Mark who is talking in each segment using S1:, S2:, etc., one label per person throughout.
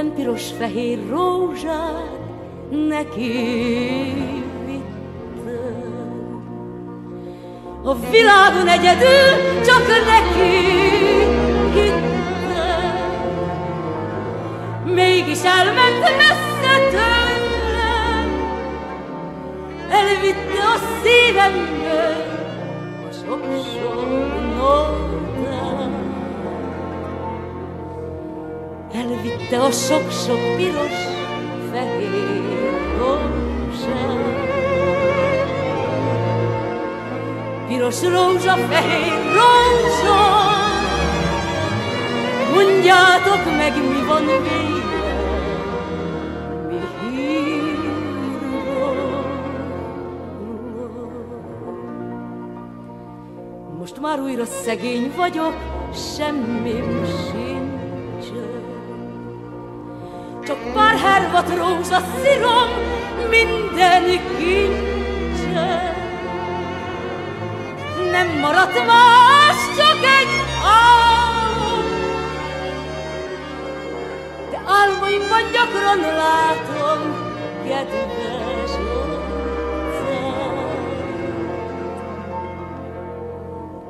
S1: piros-fehér rózsát neki vittem. A világon egyedül csak neki hittem. Mégis elment messze tőlem, elvitte a szívemből a sok-sok Elvitte a sok-sok piros, fehér rózsát. Piros rózsa, fehér rózsa, mondjátok meg, mi van vége, mi hír Most már újra szegény vagyok, semmim sincsen. Csak pár hervat rózsa szírom, minden kincsen. Nem maradt más, csak egy álom, de álmaimban gyakran látom, kedves utcát.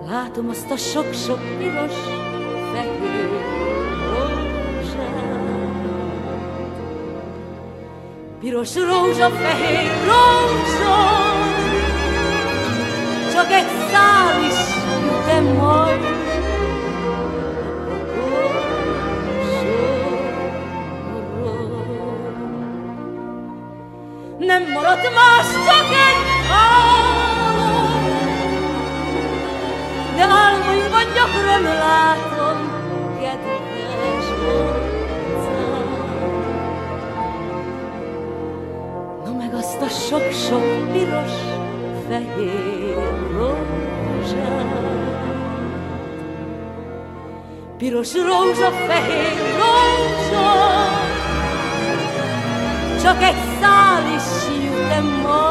S1: Látom azt a sok-sok piros, fehér Piros rózsa, fehér rózsa, csak egy szál is jut-e majd. Nem maradt más, csak egy álom, de álmaimban gyakran látom, kedves utcát. Sok-sok piros, fehér rózsát. Piros rózsa, fehér rózsa, csak egy szál is jut-e majd.